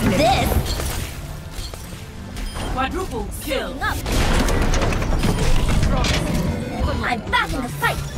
This? Quadruple kill. I'm back in the fight.